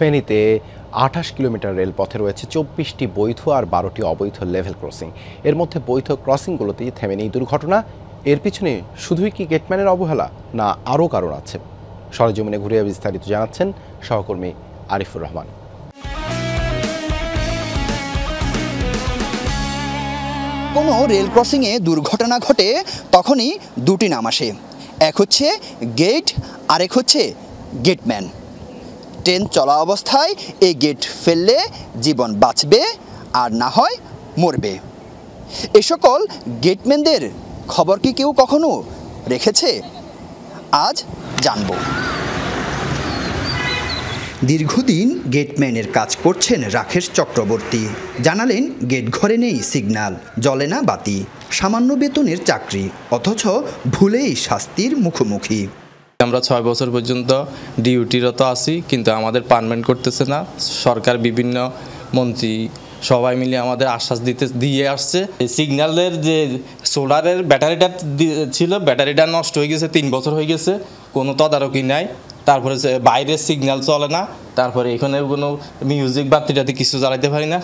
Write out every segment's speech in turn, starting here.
ফেনীতে আঠাশ কিলোমিটার রেলপথে রয়েছে চব্বিশটি বৈধ আর বারোটি অবৈধ লেভেল ক্রসিং। এর মধ্যে বৈধ ক্রসিংগুলোতেই থেমে নেই দুর্ঘটনা। এর পিছনে শুধুই কি গেটম্যানের অবহেলা, না আরও কারণ আছে? সরজমিনে ঘুরে বিস্তারিত জানাচ্ছেন সহকর্মী আরিফুর রহমান। কোনো রেল ক্রসিংয়ে দুর্ঘটনা ঘটে তখনই দুটি নাম আসে। এক হচ্ছে গেট, আরেক হচ্ছে গেটম্যান। ট্রেন চলা অবস্থায় এই গেট ফেললে জীবন বাঁচবে আর না হয় মরবে। এ সকল গেটম্যানদের খবর কি কেউ কখনো রেখেছে? আজ জানব। দীর্ঘদিন গেটম্যানের কাজ করছেন রাকেশ চক্রবর্তী। জানালেন, গেট ঘরে নেই সিগন্যাল জলে না বাতি, সামান্য বেতনের চাকরি, অথচ ভুলেই শাস্তির মুখোমুখি। আমরা ছয় বছর পর্যন্ত ডিউটিরত আছি, কিন্তু আমাদের পারমেন্ট করতেছে না। সরকার বিভিন্ন মন্ত্রী সবাই মিলে আমাদের আশ্বাস দিতে, দিয়ে আসছে। এই সিগন্যালের যে সোলারের ব্যাটারিটা ছিল, ব্যাটারিটা নষ্ট হয়ে গেছে, তিন বছর হয়ে গেছে, কোনো তদারকি নাই। তারপরে বাইরের সিগন্যাল চলে না, তারপরে এখানে কোনো মিউজিক বাতিটাতে কিছু জ্বালাইতে পারি না।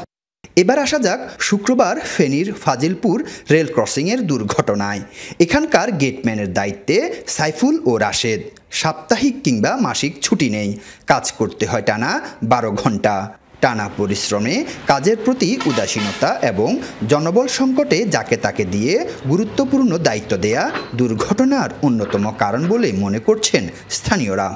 এবার আসা যাক শুক্রবার ফেনীর ফাজিলপুর রেল ক্রসিংয়ের দুর্ঘটনায়। এখানকার গেটম্যানের দায়িত্বে সাইফুল ও রাশেদ। সাপ্তাহিক কিংবা মাসিক ছুটি নেই। কাজ করতে হয় টানা বারো ঘণ্টা টানা পরিশ্রমে কাজের প্রতি উদাসীনতা এবং জনবল সংকটে যাকে তাকে দিয়ে গুরুত্বপূর্ণ দায়িত্ব দেয়া দুর্ঘটনার অন্যতম কারণ বলে মনে করছেন স্থানীয়রা।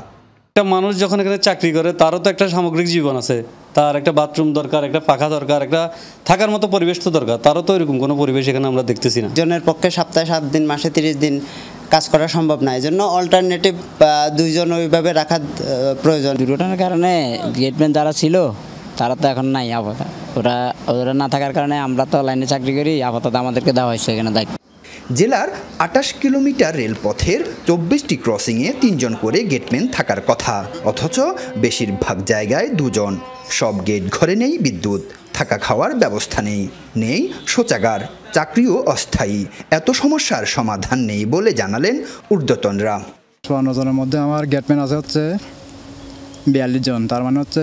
একটা মানুষ যখন এখানে চাকরি করে তারও তো একটা সামগ্রিক জীবন আছে। তার একটা বাথরুম দরকার একটা পাখা দরকার একটা থাকার মতো পরিবেশ তো দরকার। তারও তো এরকম কোনো পরিবেশ এখানে আমরা দেখতেছি না। জনের পক্ষে সপ্তাহে সাত দিন মাসে তিরিশ দিন কাজ করা সম্ভব না। এই জন্য অল্টারনেটিভ দুইজন ওইভাবে রাখার প্রয়োজন। দুর্ঘটনার কারণে গেটম্যান যারা ছিল তারা তো এখন নাই আপাতত। ওরা ওরা না থাকার কারণে আমরা তো লাইনে চাকরি করি আপাতত আমাদেরকে দেওয়া হয়েছে এখানে দায়িত্ব। জেলার আটাশ কিলোমিটার রেলপথের চব্বিশটি ক্রসিংয়ে তিনজন করে গেটম্যান থাকার কথা। অথচ বেশিরভাগ জায়গায় দুজন। সব গেট ঘরে নেই বিদ্যুৎ। থাকা খাওয়ার ব্যবস্থা নেই। নেই শৌচাগার। চাকরিও অস্থায়ী। এত সমস্যার সমাধান নেই বলে জানালেন ঊর্ধ্বতনরা। মধ্যে আমার গেটম্যান আছে হচ্ছে বিয়াল্লিশ জন তার মানে হচ্ছে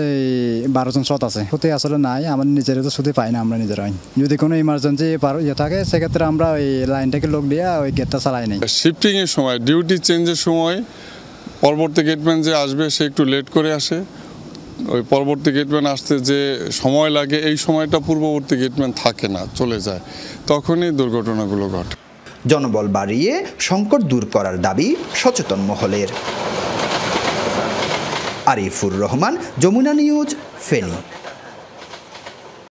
এই বারো জন শত আছে। ছুটি আসলে নাই আমার নিজেরা তো ছুটি পাই না আমরা নিজেরাই যদি কোনো ইমার্জেন্সি ইয়ে থাকে সেক্ষেত্রে আমরা ওই লাইনটাকে লোক দিয়ে ওই গেটটা চালাই নেই। শিফটিং এর সময় ডিউটি চেঞ্জের সময় পরবর্তী গেটম্যান যে আসবে সে একটু লেট করে আসে। ওই পরবর্তী গেটম্যান আসতে যে সময় লাগে এই সময়টা পূর্ববর্তী গেটম্যান থাকে না চলে যায়। তখনই দুর্ঘটনাগুলো ঘটে। জনবল বাড়িয়ে সংকট দূর করার দাবি সচেতন মহলের। আরিফুর রহমান যমুনা নিউজ ফেনী।